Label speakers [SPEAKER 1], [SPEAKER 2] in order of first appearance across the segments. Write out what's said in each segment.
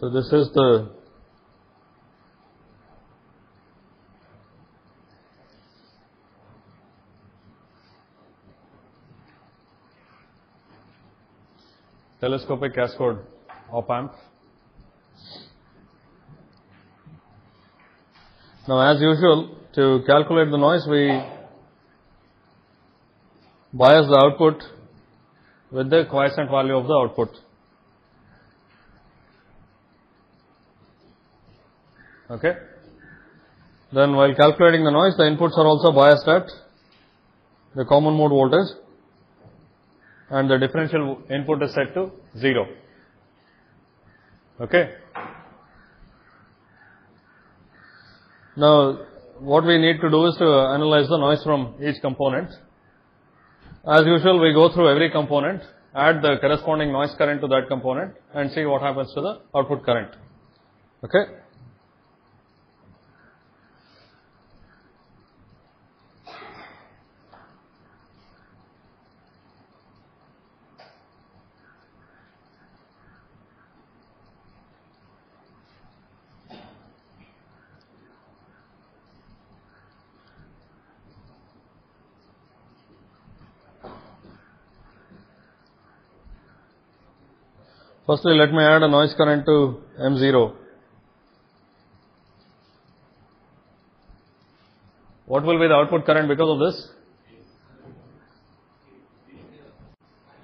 [SPEAKER 1] So this is the telescopic cascode op amp. Now as usual to calculate the noise we bias the output with the quiescent value of the output. Okay. Then while calculating the noise, the inputs are also biased at the common mode voltage and the differential input is set to 0. Okay. Now, what we need to do is to analyze the noise from each component. As usual, we go through every component, add the corresponding noise current to that component and see what happens to the output current. Okay. Firstly, let me add a noise current to M0. What will be the output current because of this?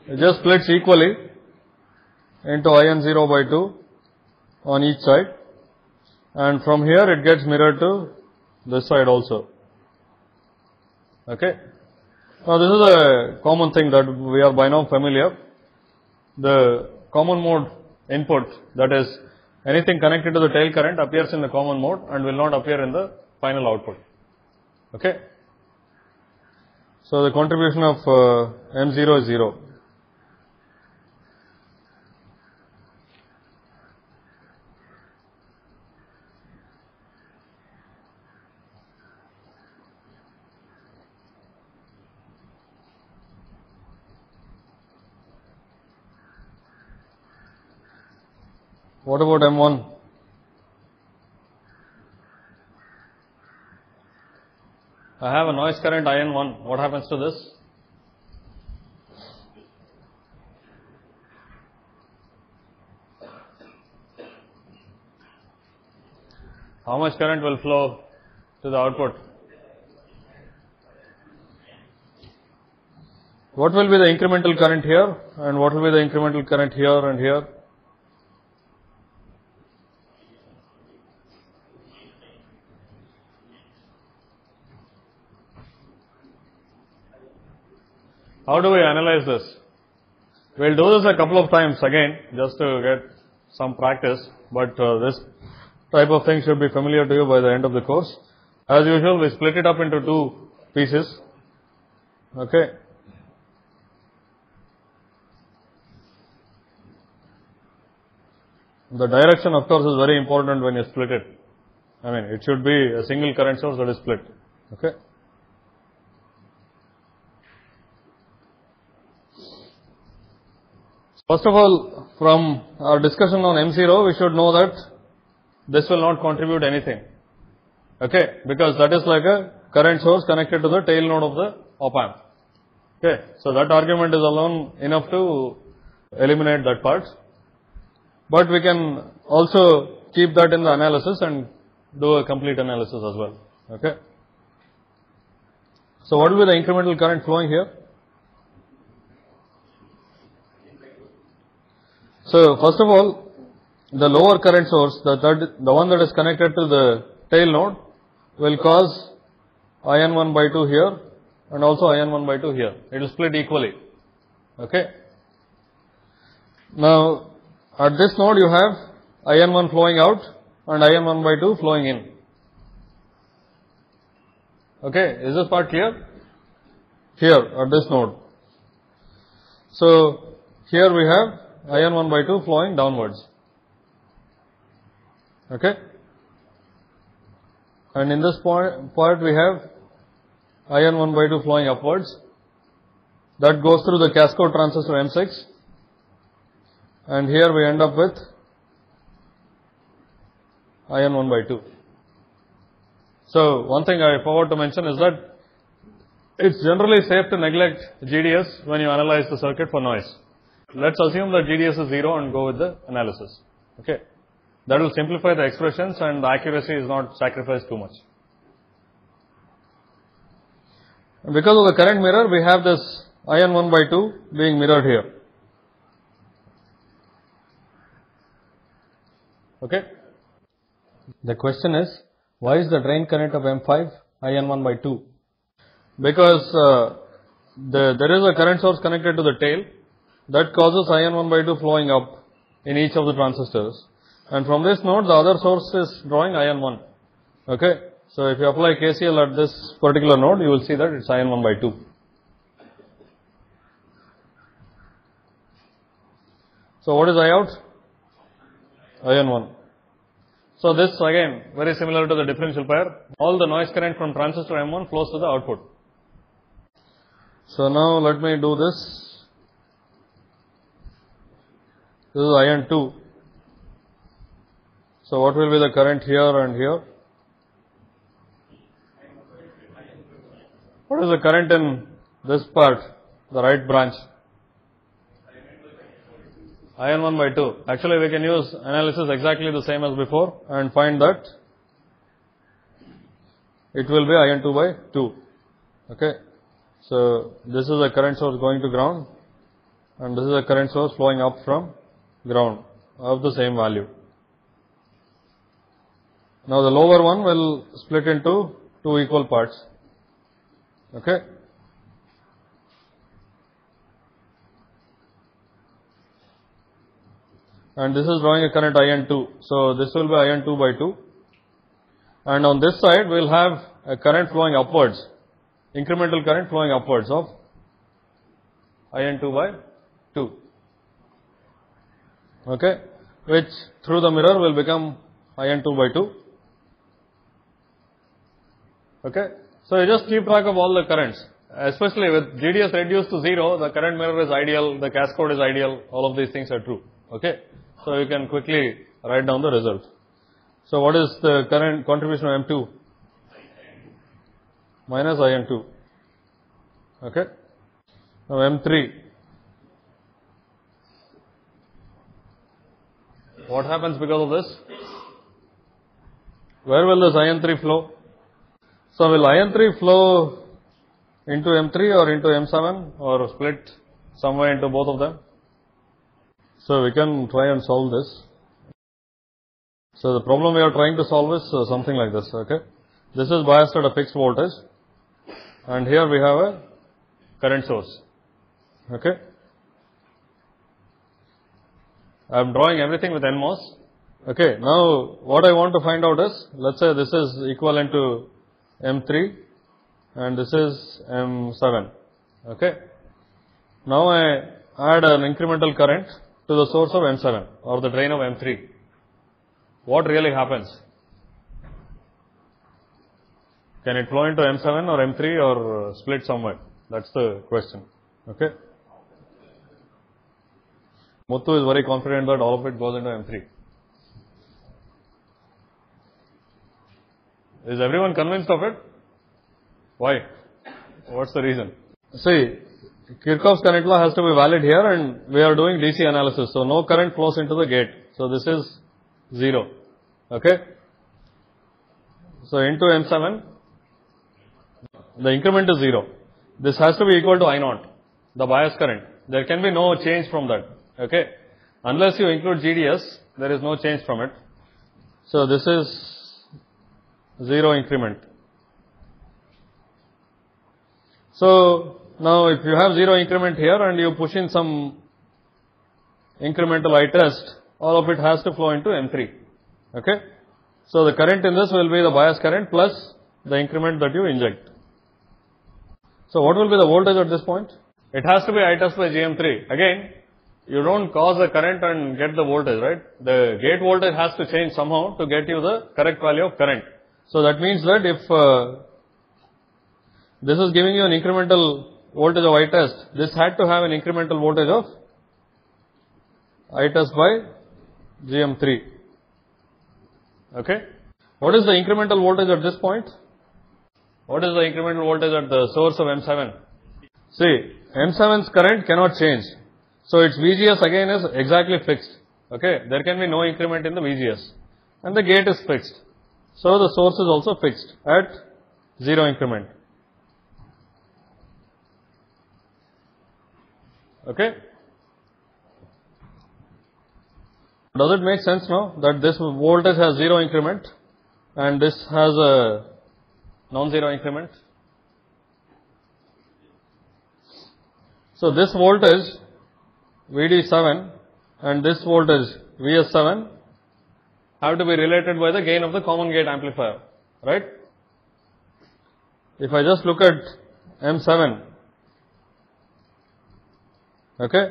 [SPEAKER 1] It just splits equally into IN0 by 2 on each side and from here it gets mirrored to this side also. Okay. Now this is a common thing that we are by now familiar. The common mode input that is anything connected to the tail current appears in the common mode and will not appear in the final output. Okay. So the contribution of uh, M0 is 0. What about M1? I have a noise current IN1. What happens to this? How much current will flow to the output? What will be the incremental current here and what will be the incremental current here and here? How do we analyze this? We'll do this a couple of times again just to get some practice, but uh, this type of thing should be familiar to you by the end of the course. As usual, we split it up into two pieces. Okay. The direction, of course, is very important when you split it. I mean, it should be a single current source that is split. Okay. First of all, from our discussion on M0, we should know that this will not contribute anything. Okay, because that is like a current source connected to the tail node of the op amp. Okay, so that argument is alone enough to eliminate that part. But we can also keep that in the analysis and do a complete analysis as well. Okay. So what will be the incremental current flowing here? So first of all, the lower current source, the third, the one that is connected to the tail node will cause IN1 by 2 here and also IN1 by 2 here. It will split equally. Okay. Now, at this node you have IN1 flowing out and IN1 by 2 flowing in. Okay. Is this part clear? Here at this node. So, here we have IN1 by 2 flowing downwards. Okay. And in this point, part we have IN1 by 2 flowing upwards. That goes through the cascode transistor M6. And here we end up with IN1 by 2. So, one thing I forgot to mention is that it's generally safe to neglect GDS when you analyze the circuit for noise. Let's assume that GDS is 0 and go with the analysis. Okay. That will simplify the expressions and the accuracy is not sacrificed too much. Because of the current mirror, we have this IN1 by 2 being mirrored here. Okay. The question is, why is the drain current of M5 IN1 by 2? Because uh, the, there is a current source connected to the tail that causes IN1 by 2 flowing up in each of the transistors. And from this node, the other source is drawing IN1. Okay. So if you apply KCL at this particular node, you will see that it's IN1 by 2. So what is I out? IN1. So this again very similar to the differential pair. All the noise current from transistor M1 flows to the output. So now let me do this. This is IN2. So what will be the current here and here? What is the current in this part, the right branch? IN1 by 2. Actually, we can use analysis exactly the same as before and find that it will be IN2 by 2. Okay. So, this is the current source going to ground and this is the current source flowing up from ground of the same value. Now, the lower one will split into two equal parts. Okay. and this is drawing a current IN2. So, this will be IN2 by 2 and on this side we will have a current flowing upwards, incremental current flowing upwards of IN2 by 2, okay, which through the mirror will become IN2 by 2. Okay. So, you just keep track of all the currents, especially with GDS reduced to 0, the current mirror is ideal, the cascode is ideal, all of these things are true. Okay. So, you can quickly write down the result. So, what is the current contribution of M2? Minus IN2. Okay. Now, M3. What happens because of this? Where will this IN3 flow? So, will IN3 flow into M3 or into M7 or split somewhere into both of them? So, we can try and solve this. So, the problem we are trying to solve is uh, something like this, okay. This is biased at a fixed voltage and here we have a current source, okay. I am drawing everything with NMOS, okay. Now, what I want to find out is, let us say this is equivalent to M3 and this is M7, okay. Now, I add an incremental current to the source of M7 or the drain of M3, what really happens? Can it flow into M7 or M3 or split somewhere? That's the question. Okay. Muthu is very confident that all of it goes into M3. Is everyone convinced of it? Why? What's the reason? See, Kirchhoff's current law has to be valid here and we are doing DC analysis. So, no current flows into the gate. So, this is 0. Okay. So, into M7, the increment is 0. This has to be equal to I naught, the bias current. There can be no change from that. Okay. Unless you include GDS, there is no change from it. So, this is 0 increment. So, now, if you have 0 increment here and you push in some incremental I test, all of it has to flow into M3. Okay? So, the current in this will be the bias current plus the increment that you inject. So, what will be the voltage at this point? It has to be I test by GM3. Again, you don't cause the current and get the voltage, right? The gate voltage has to change somehow to get you the correct value of current. So, that means that if uh, this is giving you an incremental voltage of I test, this had to have an incremental voltage of I test by GM3. Okay. What is the incremental voltage at this point? What is the incremental voltage at the source of M7? See, M7's current cannot change. So its VGS again is exactly fixed. Okay. There can be no increment in the VGS. And the gate is fixed. So the source is also fixed at zero increment. Okay. Does it make sense now that this voltage has zero increment and this has a non-zero increment? So this voltage VD7 and this voltage VS7 have to be related by the gain of the common gate amplifier, right? If I just look at M7, okay,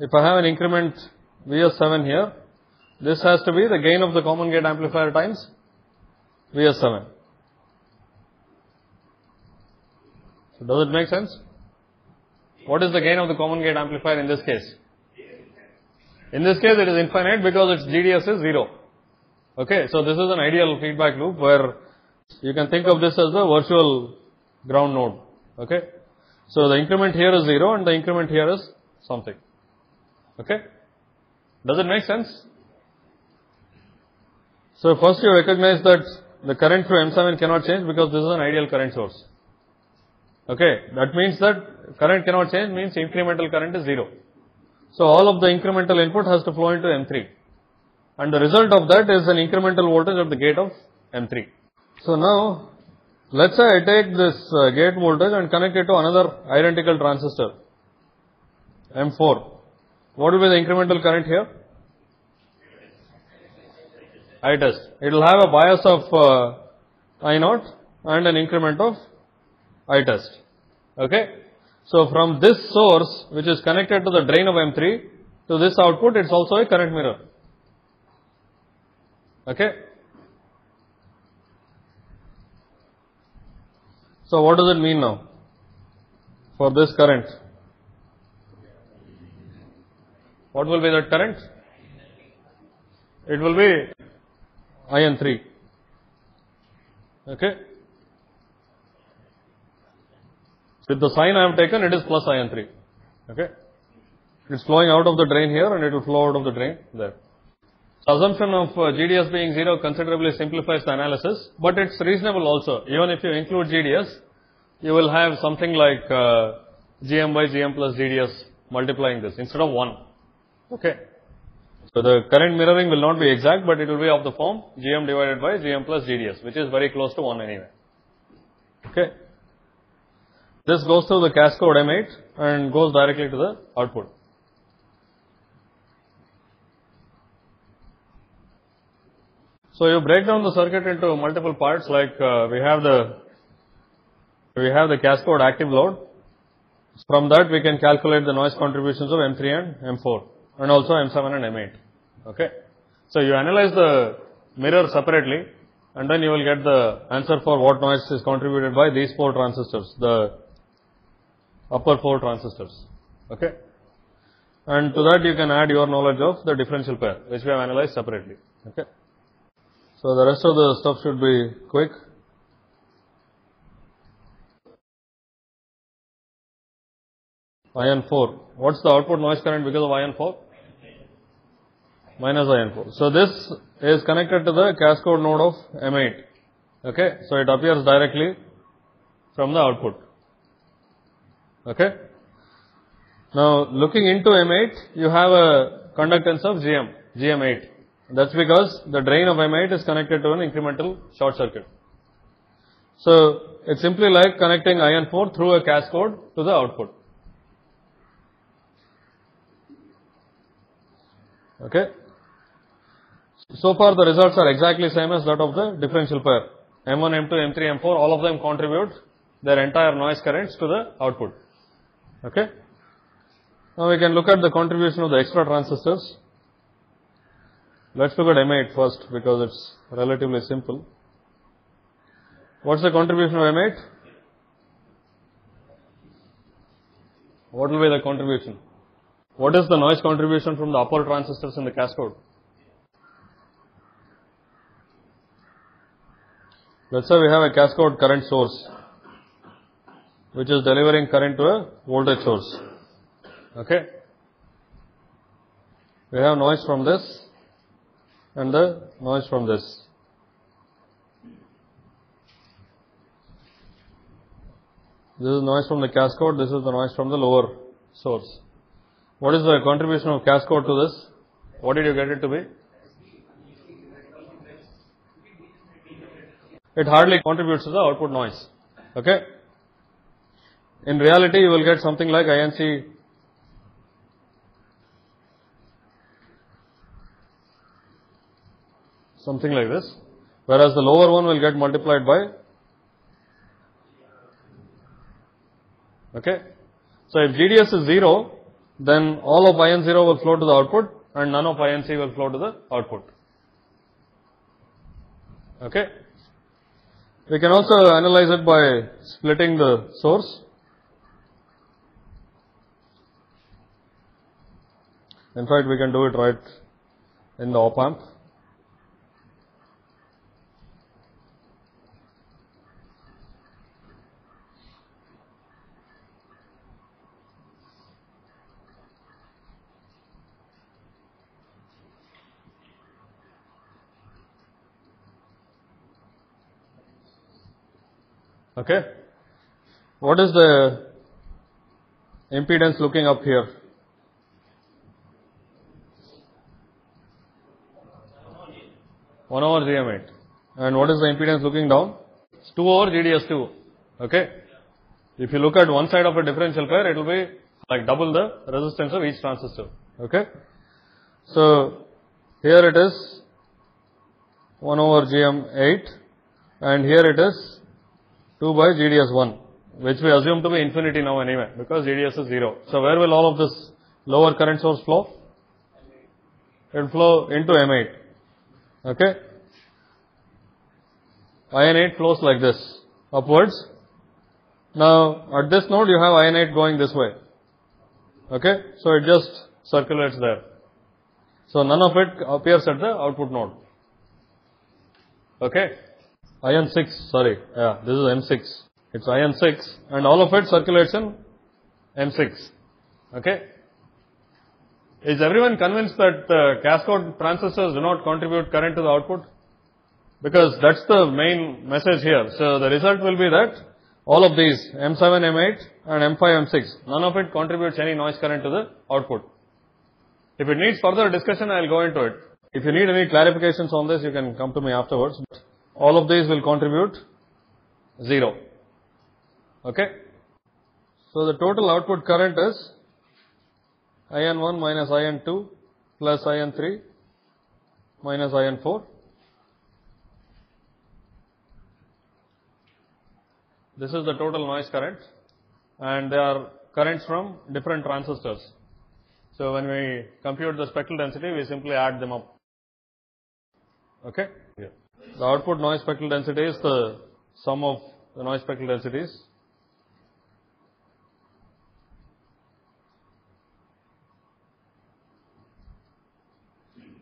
[SPEAKER 1] if I have an increment VS7 here, this has to be the gain of the common gate amplifier times VS7. So does it make sense? What is the gain of the common gate amplifier in this case? In this case it is infinite because its GDS is 0. Okay, so this is an ideal feedback loop where you can think of this as the virtual ground node. Okay, so the increment here is 0 and the increment here is something. Okay, does it make sense? So first you recognize that the current through M7 cannot change because this is an ideal current source. Okay, that means that current cannot change means incremental current is 0. So all of the incremental input has to flow into M3 and the result of that is an incremental voltage at the gate of M3. So now let's say I take this uh, gate voltage and connect it to another identical transistor M4. What will be the incremental current here? I test. It will have a bias of uh, I naught and an increment of I test. Okay. So from this source, which is connected to the drain of M3, to this output, it's also a current mirror. Okay. So what does it mean now for this current? What will be that current? It will be IN3. Okay. With the sign I have taken, it is plus IN3. Okay. It is flowing out of the drain here and it will flow out of the drain there. So assumption of uh, GDS being 0 considerably simplifies the analysis, but it's reasonable also. Even if you include GDS, you will have something like uh, GM by GM plus GDS multiplying this instead of 1. Okay. So the current mirroring will not be exact, but it will be of the form GM divided by GM plus GDS, which is very close to 1 anyway. Okay. This goes through the cascode M8 and goes directly to the output. So you break down the circuit into multiple parts like uh, we have the we have the cascode active load. From that we can calculate the noise contributions of M3 and M4 and also M7 and M8. Okay. So you analyze the mirror separately and then you will get the answer for what noise is contributed by these four transistors, the upper four transistors. Okay. And to that you can add your knowledge of the differential pair which we have analyzed separately. Okay. So the rest of the stuff should be quick. IN4. What's the output noise current because of IN4? Minus IN4. So this is connected to the cascode node of M8. Okay. So it appears directly from the output. Okay. Now looking into M8, you have a conductance of GM, GM8. That's because the drain of M8 is connected to an incremental short circuit. So it's simply like connecting IN4 through a cascode to the output. Okay. So far the results are exactly same as that of the differential pair. M1, M2, M3, M4, all of them contribute their entire noise currents to the output. Okay. Now we can look at the contribution of the extra transistors. Let's look at M8 first because it's relatively simple. What's the contribution of M8? What will be the contribution? What is the noise contribution from the upper transistors in the cascode? Let's say we have a cascode current source which is delivering current to a voltage source. Okay. We have noise from this and the noise from this. This is noise from the cascode, this is the noise from the lower source. What is the contribution of cascode to this? What did you get it to be? It hardly contributes to the output noise. Okay? In reality, you will get something like INC something like this, whereas the lower one will get multiplied by okay. So if GDS is 0, then all of IN0 will flow to the output and none of INC will flow to the output. Okay. We can also analyze it by splitting the source. In fact, we can do it right in the op amp. Okay. What is the impedance looking up here? One over GM8. And what is the impedance looking down? It's 2 over GDS2. Okay. If you look at one side of a differential pair, it will be like double the resistance of each transistor. Okay. So, here it is 1 over GM8 and here it is 2 by GDS1, which we assume to be infinity now anyway, because GDS is 0. So, where will all of this lower current source flow? It will flow into M8. Okay? IN8 flows like this, upwards. Now, at this node, you have IN8 going this way. Okay? So, it just circulates there. So, none of it appears at the output node. Okay? IN6, sorry, yeah, this is M6. It's IN6 and all of it circulates in M6. Okay? Is everyone convinced that uh, cascode transistors do not contribute current to the output? Because that's the main message here. So the result will be that all of these M7, M8 and M5, M6, none of it contributes any noise current to the output. If it needs further discussion, I will go into it. If you need any clarifications on this, you can come to me afterwards all of these will contribute 0. Okay. So, the total output current is IN1 minus IN2 plus IN3 minus IN4. This is the total noise current and they are currents from different transistors. So, when we compute the spectral density, we simply add them up. Okay. Yeah. The output noise spectral density is the sum of the noise spectral densities.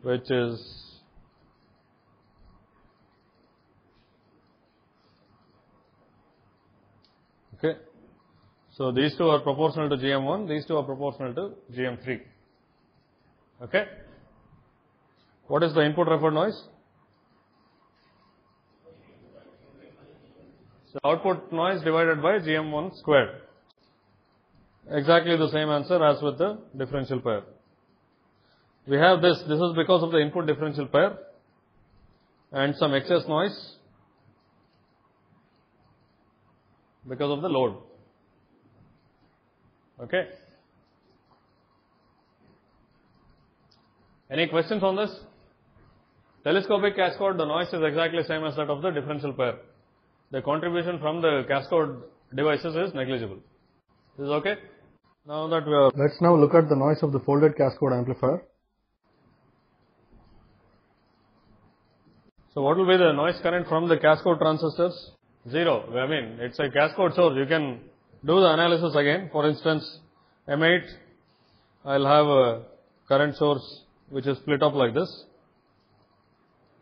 [SPEAKER 1] Which is okay. So, these two are proportional to GM1, these two are proportional to GM3. Okay. What is the input referred noise? So, output noise divided by GM1 squared. Exactly the same answer as with the differential pair. We have this, this is because of the input differential pair and some excess noise because of the load. Okay. Any questions on this? Telescopic cascode, the noise is exactly same as that of the differential pair the contribution from the cascode devices is negligible. This is okay? Now that we are, let's now look at the noise of the folded cascode amplifier. So what will be the noise current from the cascode transistors? Zero. I mean, it's a cascode source. You can do the analysis again. For instance, M8, I'll have a current source which is split up like this.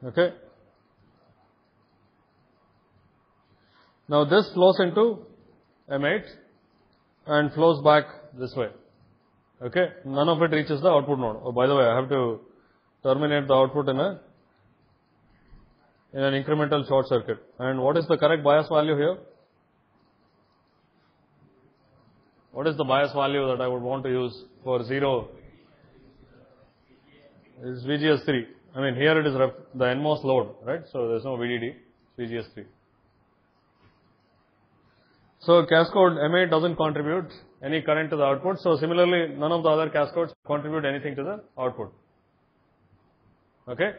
[SPEAKER 1] Okay. Now this flows into M8 and flows back this way. Okay, none of it reaches the output node. Oh, by the way, I have to terminate the output in a in an incremental short circuit. And what is the correct bias value here? What is the bias value that I would want to use for 0? It's VGS3. I mean, here it is the NMOS load, right? So there's no VDD, VGS3. So cascode M8 doesn't contribute any current to the output. So similarly, none of the other cascodes contribute anything to the output. Okay?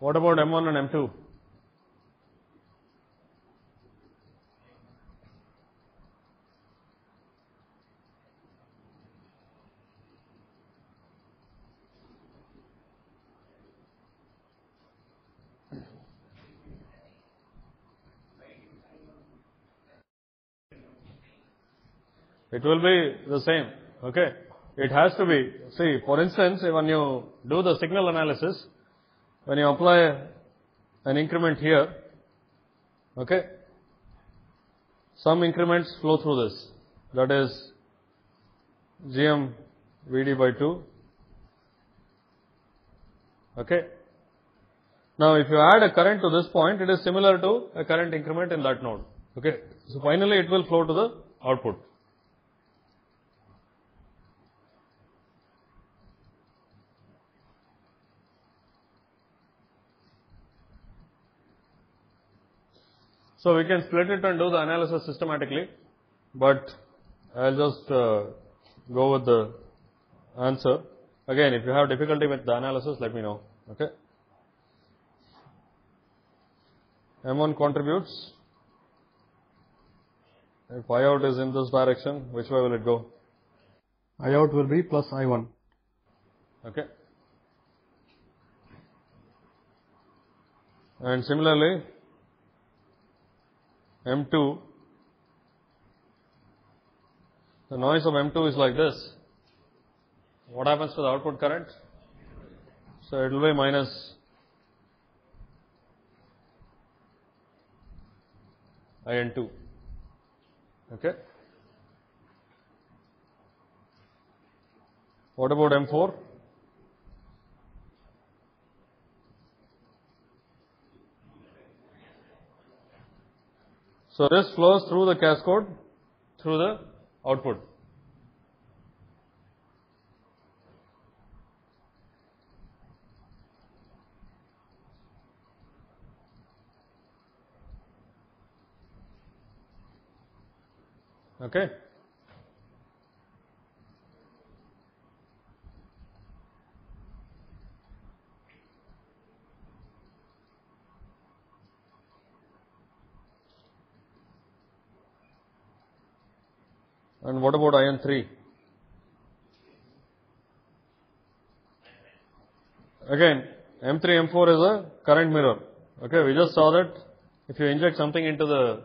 [SPEAKER 1] What about M1 and M2? It will be the same. Okay. It has to be. See, for instance, when you do the signal analysis, when you apply an increment here, okay, some increments flow through this. That is GM VD by 2. Okay. Now, if you add a current to this point, it is similar to a current increment in that node. Okay. So, finally, it will flow to the output. So we can split it and do the analysis systematically, but I'll just uh, go with the answer. Again, if you have difficulty with the analysis, let me know. Okay. M1 contributes. If I out is in this direction, which way will it go?
[SPEAKER 2] I out will be plus I1.
[SPEAKER 1] Okay. And similarly, M2, the noise of M2 is like this. What happens to the output current? So it will be minus IN2. Okay. What about M4? So this flows through the cascode through the output. Okay. And what about IN 3? Again, M3, M4 is a current mirror. Okay, we just saw that if you inject something into the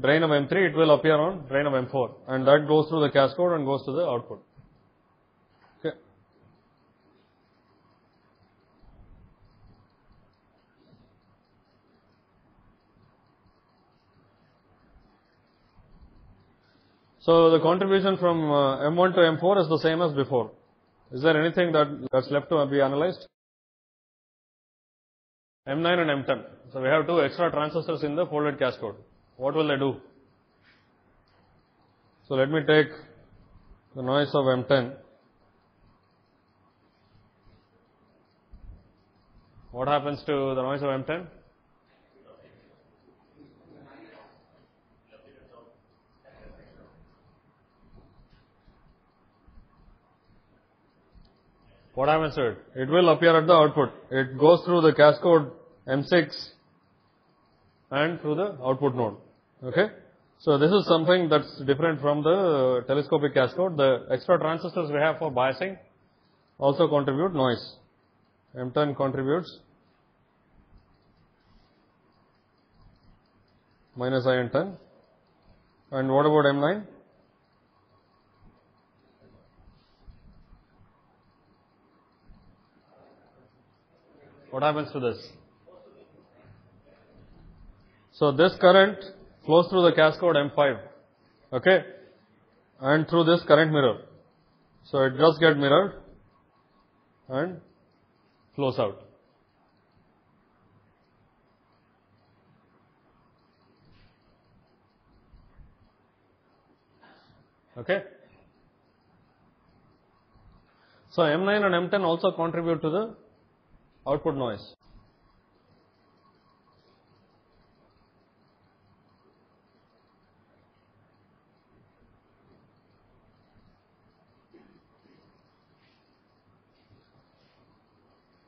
[SPEAKER 1] drain of M3, it will appear on drain of M4 and that goes through the cascode and goes to the output. Okay. So the contribution from uh, M1 to M4 is the same as before. Is there anything that that's left to be analyzed? M9 and M10. So we have two extra transistors in the folded cascode. What will they do? So let me take the noise of M10. What happens to the noise of M10? What happens to it? Will appear at the output. It goes through the cascode M6 and through the output node. Okay? So this is something that's different from the telescopic cascode. The extra transistors we have for biasing also contribute noise. M10 contributes minus I10, And what about M9? What happens to this? So this current flows through the cascode M5, okay, and through this current mirror. So it just get mirrored and flows out. Okay. So M9 and M10 also contribute to the output noise.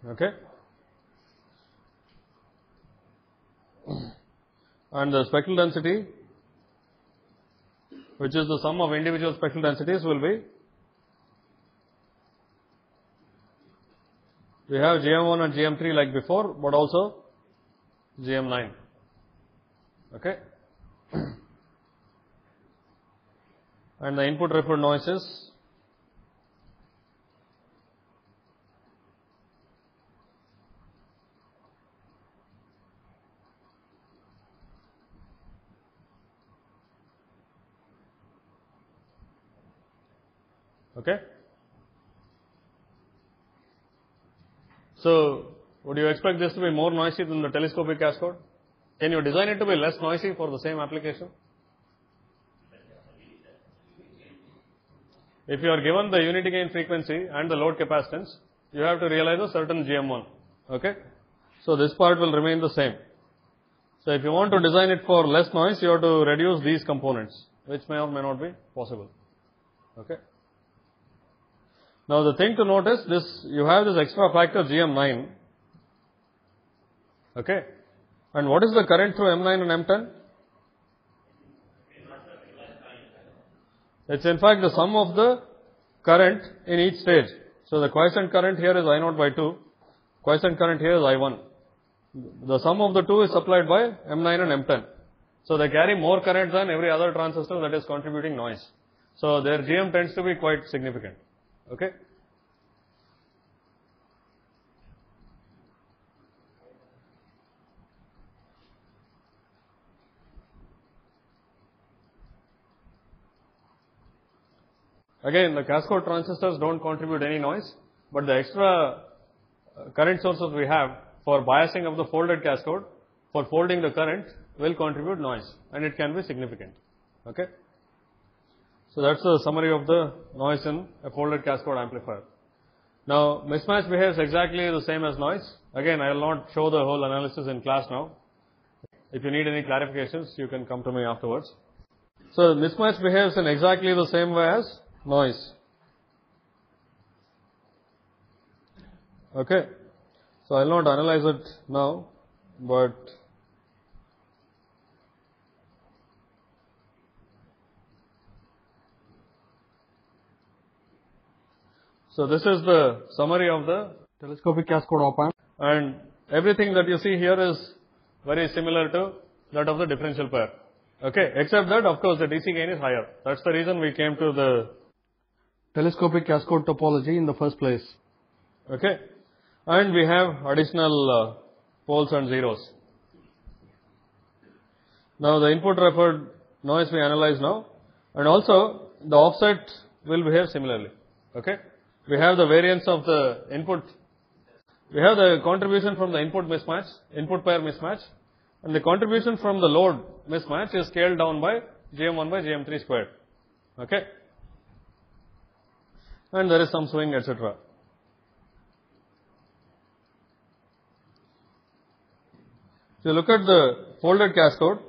[SPEAKER 1] Okay. And the spectral density, which is the sum of individual spectral densities, will be we have GM1 and GM3 like before, but also GM9. Okay. And the input referred noise is Okay. So, would you expect this to be more noisy than the telescopic cascode? Can you design it to be less noisy for the same application? If you are given the unity gain frequency and the load capacitance, you have to realize a certain GM1. Okay. So, this part will remain the same. So, if you want to design it for less noise, you have to reduce these components, which may or may not be possible. Okay. Now the thing to notice this, you have this extra factor GM9. Okay. And what is the current through M9 and M10? It's in fact the sum of the current in each stage. So the quiescent current here is I0 by 2. Quiescent current here is I1. The sum of the two is supplied by M9 and M10. So they carry more current than every other transistor that is contributing noise. So their GM tends to be quite significant. Okay. Again, the cascode transistors don't contribute any noise, but the extra uh, current sources we have for biasing of the folded cascode, for folding the current, will contribute noise, and it can be significant. Okay. So that's the summary of the noise in a folded cascode amplifier. Now, mismatch behaves exactly the same as noise. Again, I will not show the whole analysis in class now. If you need any clarifications, you can come to me afterwards. So, mismatch behaves in exactly the same way as noise. Okay. So, I will not analyze it now, but So this is the summary of the
[SPEAKER 2] Telescopic cascode op amp.
[SPEAKER 1] and everything that you see here is very similar to that of the differential pair. Okay, except that of course the DC gain is higher. That's the reason we came to the
[SPEAKER 2] Telescopic cascode topology in the first place.
[SPEAKER 1] okay, and we have additional uh, poles and zeros. Now the input referred noise we analyze now, and also the offset will behave similarly. Okay, we have the variance of the input. We have the contribution from the input mismatch, input pair mismatch, and the contribution from the load mismatch is scaled down by gm1 by gm3 squared. Okay, and there is some swing, etc. If you look at the folded cascode,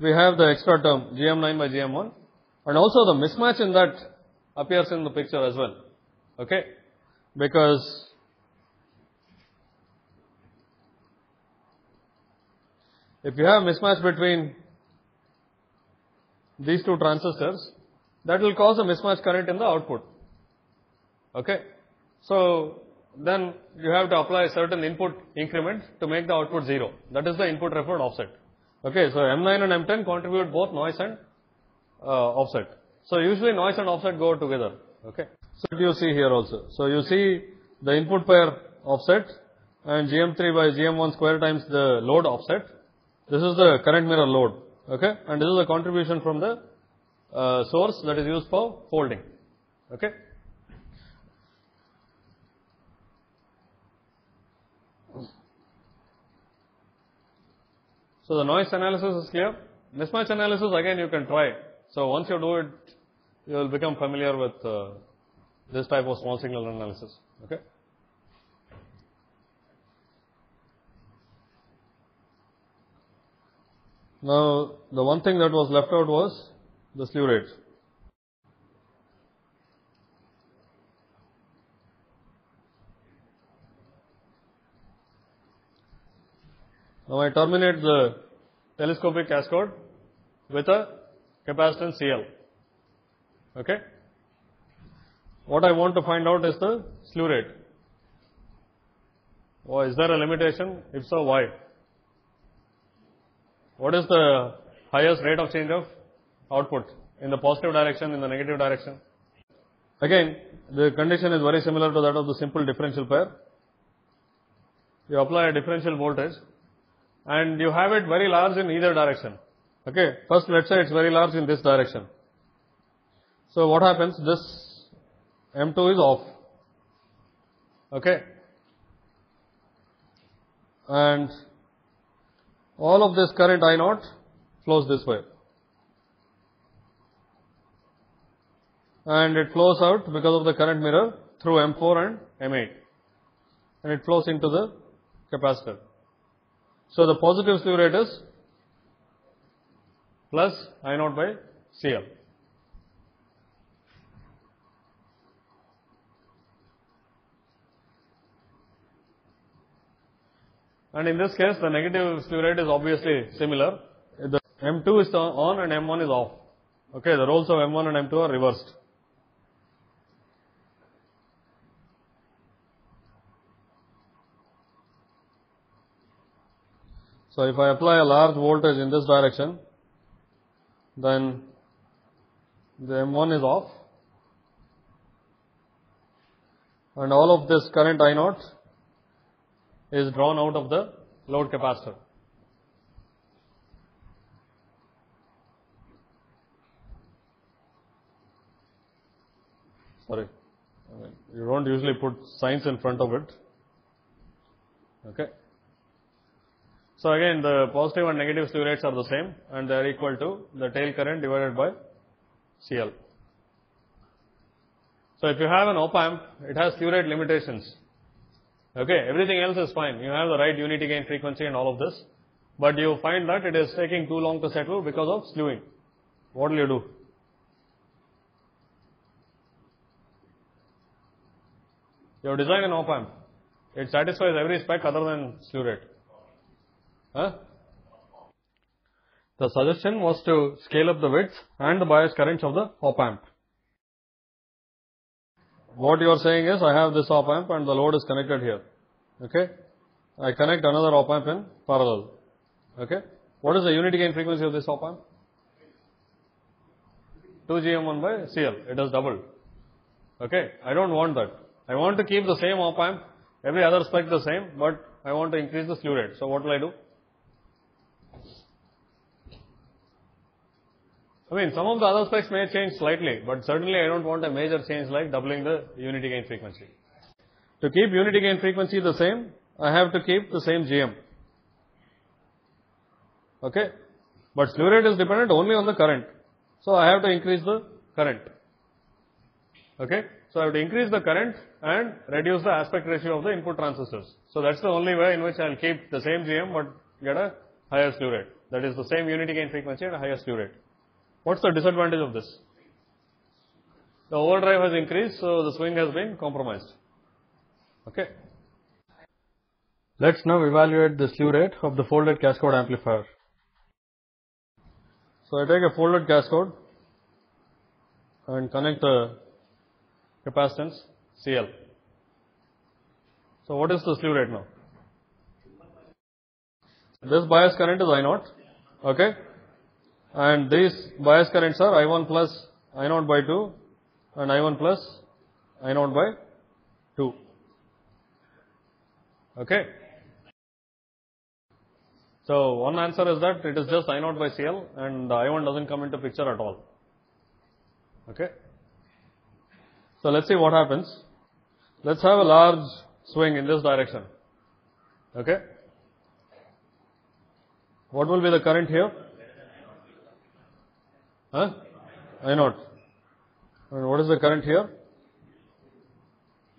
[SPEAKER 1] we have the extra term gm9 by gm1 and also the mismatch in that appears in the picture as well. Okay. because if you have mismatch between these two transistors, that will cause a mismatch current in the output. Okay. So, then you have to apply certain input increment to make the output 0. That is the input referred offset. Okay. So, M9 and M10 contribute both noise and uh, offset. So, usually noise and offset go together. Okay. So, you see here also. So, you see the input pair offset and GM3 by GM1 square times the load offset. This is the current mirror load. Okay. And this is the contribution from the uh, source that is used for folding. Okay. So, the noise analysis is clear. Mismatch analysis again you can try. So, once you do it, you will become familiar with uh, this type of small signal analysis. Okay. Now, the one thing that was left out was the slew rate. Now, I terminate the telescopic cascode with a capacitance CL. Okay. What I want to find out is the slew rate. Or is there a limitation? If so, why? What is the highest rate of change of output in the positive direction, in the negative direction? Again, the condition is very similar to that of the simple differential pair. You apply a differential voltage and you have it very large in either direction. Okay, first let's say it's very large in this direction. So what happens? This M2 is off. Okay, and all of this current I naught flows this way. And it flows out because of the current mirror through M4 and M8. And it flows into the capacitor. So the positive slew rate is plus I naught by CL. And in this case, the negative slew rate is obviously similar. The M2 is on and M1 is off. Okay, the roles of M1 and M2 are reversed. So if I apply a large voltage in this direction, then the M1 is off and all of this current I naught is drawn out of the load capacitor. Sorry, you don't usually put signs in front of it. Okay. So again, the positive and negative slew rates are the same and they are equal to the tail current divided by CL. So if you have an op amp, it has slew rate limitations. Okay, everything else is fine. You have the right unity gain frequency and all of this, but you find that it is taking too long to settle because of slewing. What will you do? You design an op amp. It satisfies every spec other than slew rate. Huh? The suggestion was to scale up the width and the bias currents of the op amp. What you are saying is I have this op amp and the load is connected here. Okay. I connect another op amp in parallel. Okay. What is the unity gain frequency of this op amp? 2 GM1 by CL. It has doubled. Okay. I don't want that. I want to keep the same op amp, every other spec the same, but I want to increase the slew rate. So what will I do? I mean, some of the other specs may change slightly, but certainly I don't want a major change like doubling the unity gain frequency. To keep unity gain frequency the same, I have to keep the same GM. Okay? But slew rate is dependent only on the current. So I have to increase the current. Okay? So I have to increase the current and reduce the aspect ratio of the input transistors. So that's the only way in which I'll keep the same GM but get a higher slew rate. That is the same unity gain frequency and a higher slew rate. What's the disadvantage of this? The overdrive has increased, so the swing has been compromised. Okay.
[SPEAKER 2] Let's now evaluate the slew rate of the folded cascode amplifier.
[SPEAKER 1] So I take a folded cascode and connect the capacitance CL. So what is the slew rate now? This bias current is I naught, okay, and these bias currents are I1 plus I naught by 2 and I1 plus I naught by 2, okay. So one answer is that it is just I naught by CL and I1 doesn't come into picture at all, okay. So let's see what happens. Let's have a large swing in this direction, okay. What will be the current here? Huh? I naught. And what is the current here?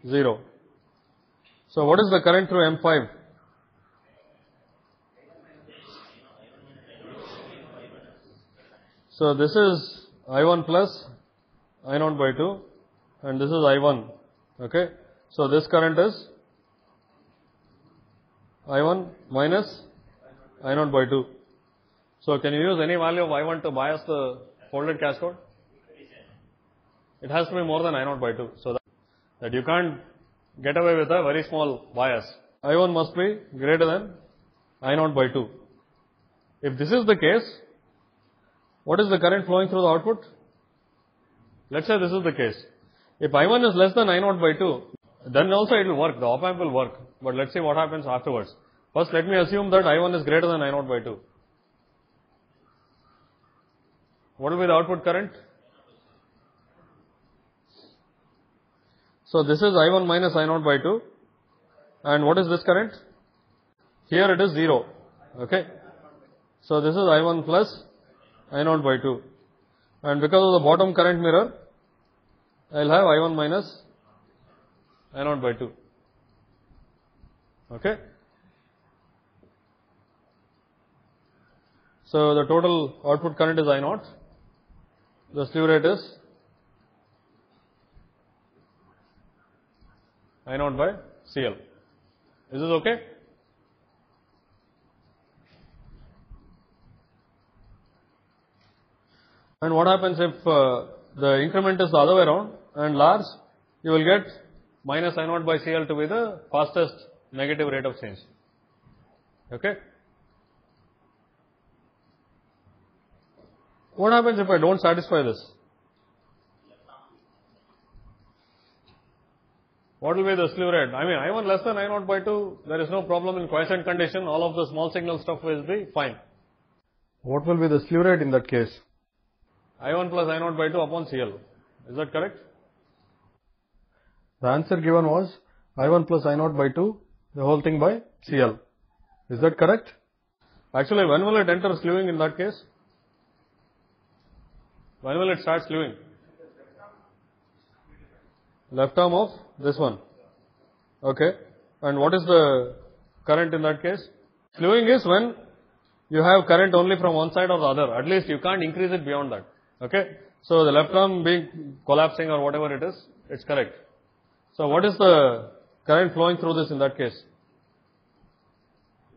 [SPEAKER 1] Zero. So what is the current through M5? So this is I1 plus I naught by 2 and this is I1. Okay. So this current is I1 minus I naught by 2. So can you use any value of I1 to bias the folded cascode? It has to be more than I naught by 2. So that, you can't get away with a very small bias. I1 must be greater than I naught by 2. If this is the case, what is the current flowing through the output? Let's say this is the case. If I1 is less than I naught by 2, then also it will work. The op amp will work. But let's see what happens afterwards. First, let me assume that I1 is greater than I naught by 2. What will be the output current? So this is I1 minus I naught by 2. And what is this current? Here it is 0. Okay. So this is I1 plus I naught by 2. And because of the bottom current mirror, I will have I1 minus I naught by 2. Okay. So the total output current is I naught. The slew rate is I naught by CL. Is this okay? And what happens if uh, the increment is the other way around and large, you will get minus I naught by CL to be the fastest negative rate of change. Okay? What happens if I don't satisfy this? What will be the slew rate? I mean, I1 less than I naught by 2, there is no problem in quiescent condition, all of the small signal stuff will be fine.
[SPEAKER 2] What will be the slew rate in that case?
[SPEAKER 1] I1 plus I naught by 2 upon CL. Is that correct?
[SPEAKER 2] The answer given was I1 plus I0 by 2, the whole thing by CL. Is that correct?
[SPEAKER 1] Actually, when will it enter slewing in that case? When will it start slewing? Left arm of this one. Okay. And what is the current in that case? Slewing is when you have current only from one side or the other. At least you can't increase it beyond that. Okay. So the left arm being collapsing or whatever it is, it's correct. So what is the current flowing through this in that case?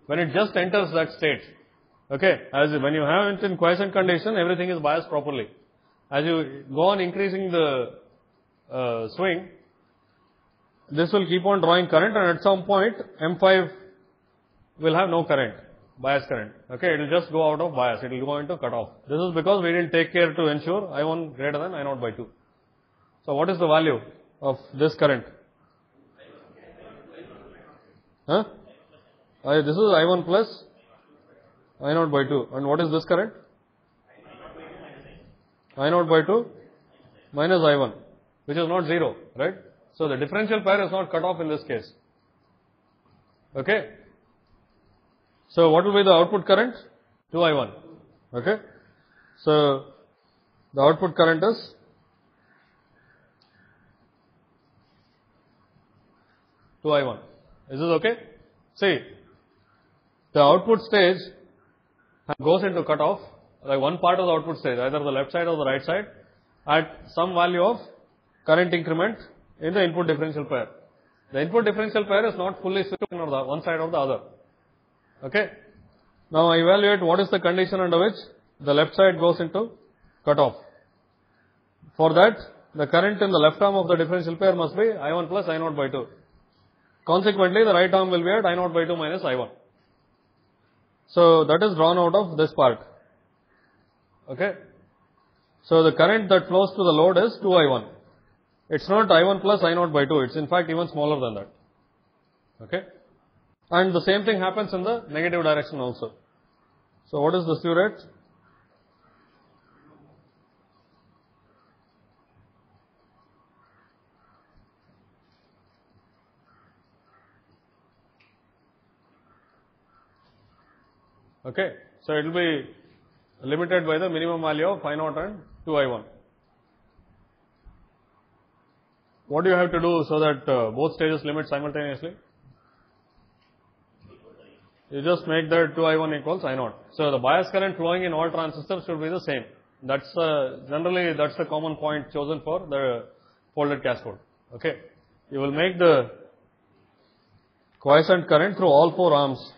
[SPEAKER 1] When it just enters that state, okay, as when you have it in quiescent condition, everything is biased properly. As you go on increasing the uh, swing, this will keep on drawing current and at some point M5 will have no current, bias current. Okay, it will just go out of bias, it will go into cutoff. This is because we didn't take care to ensure I1 greater than I0 by 2. So what is the value of this current? Huh? I, this is I1 plus I0 by 2. And what is this current? I0 by 2 minus I1, which is not 0, right? So the differential pair is not cut off in this case. Okay? So what will be the output current? 2I1. Okay? So the output current is two I one. Is this okay? See, the output stage goes into cutoff, like one part of the output stage, either the left side or the right side, at some value of current increment in the input differential pair. The input differential pair is not fully switched on the one side or the other. Okay. Now I evaluate what is the condition under which the left side goes into cutoff. For that, the current in the left arm of the differential pair must be I1 plus I0 by 2. Consequently, the right arm will be at I0 by 2 minus I1. So that is drawn out of this part. Okay. So the current that flows to the load is 2I1. It's not I1 plus I0 by 2. It's in fact even smaller than that. Okay. And the same thing happens in the negative direction also. So what is the slew rate? Okay. So it will be limited by the minimum value of I naught and 2I1. What do you have to do so that uh, both stages limit simultaneously? You just make that 2I1 equals I naught. So the bias current flowing in all transistors should be the same. That's uh, generally that's the common point chosen for the folded cascode. Okay. You will make the quiescent current through all four arms.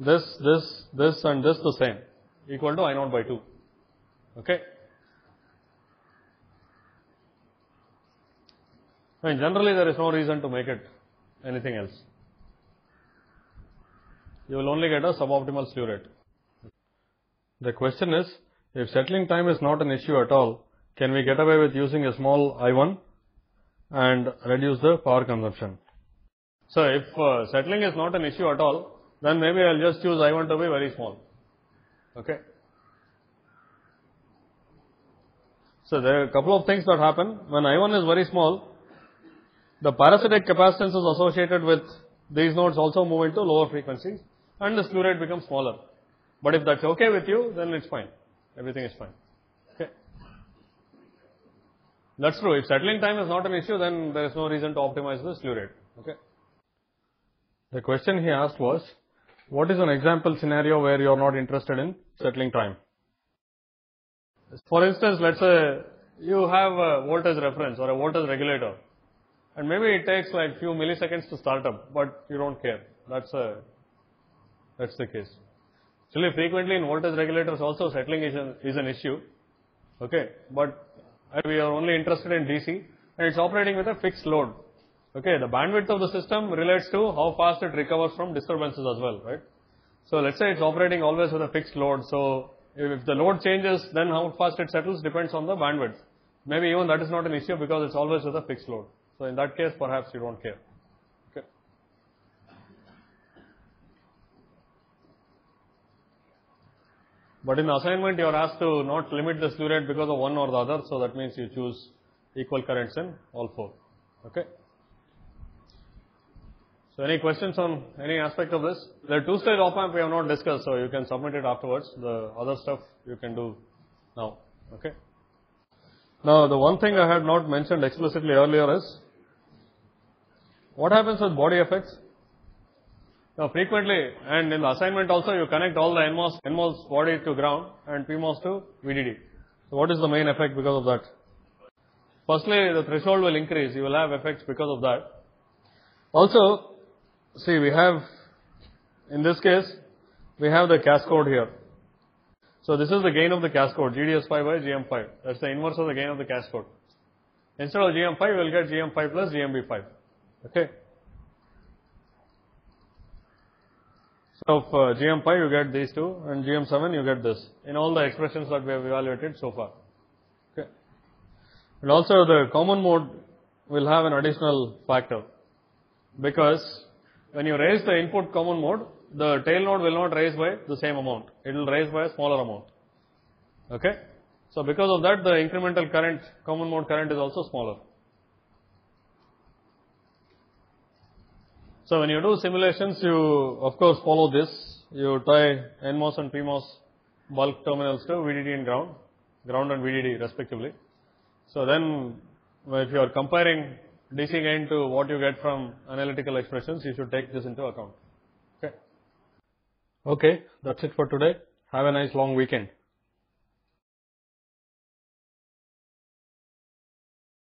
[SPEAKER 1] This, this, this and this the same equal to I naught by 2. Okay. And generally there is no reason to make it anything else. You will only get a suboptimal slew rate.
[SPEAKER 2] The question is, if settling time is not an issue at all, can we get away with using a small I1 and reduce the power consumption?
[SPEAKER 1] So if uh, settling is not an issue at all, then maybe I'll just choose I1 to be very small. Okay. So there are a couple of things that happen. When I1 is very small, the parasitic capacitances associated with these nodes also move into lower frequencies and the slew rate becomes smaller. But if that's okay with you, then it's fine. Everything is fine. Okay. That's true. If settling time is not an issue, then there is no reason to optimize the slew rate. Okay.
[SPEAKER 2] The question he asked was, what is an example scenario where you are not interested in settling time?
[SPEAKER 1] For instance, let's say you have a voltage reference or a voltage regulator and maybe it takes like few milliseconds to start up, but you don't care. That's a, that's the case. Actually, frequently in voltage regulators also settling is an, is an issue. Okay. But we are only interested in DC and it's operating with a fixed load. Okay. The bandwidth of the system relates to how fast it recovers from disturbances as well, right? So let's say it's operating always with a fixed load. So if the load changes, then how fast it settles depends on the bandwidth. Maybe even that is not an issue because it's always with a fixed load. So in that case, perhaps you don't care. Okay. But in the assignment, you are asked to not limit the slew rate because of one or the other. So that means you choose equal currents in all four. Okay. So any questions on any aspect of this? The two-stage op-amp we have not discussed, so you can submit it afterwards. The other stuff you can do now. Okay. Now the one thing I had not mentioned explicitly earlier is what happens with body effects? Now frequently and in the assignment also you connect all the NMOS, NMOS body to ground and PMOS to VDD. So what is the main effect because of that? Firstly, the threshold will increase. You will have effects because of that. Also, see we have, in this case, we have the cascode here. So this is the gain of the cascode, GDS5 by GM5. That's the inverse of the gain of the cascode. Instead of GM5, we'll get GM5 plus GMB5. Okay. So for GM5 you get these two and GM7 you get this in all the expressions that we have evaluated so far. Okay. And also the common mode will have an additional factor because when you raise the input common mode, the tail node will not raise by the same amount. It will raise by a smaller amount. Okay. So because of that, the incremental current, common mode current is also smaller. So when you do simulations, you of course follow this. You tie NMOS and PMOS bulk terminals to VDD and ground, ground and VDD respectively. So then, if you are comparing DC gain to what you get from analytical expressions, you should take this into account. Okay.
[SPEAKER 2] Okay, that's it for today. Have a nice long weekend.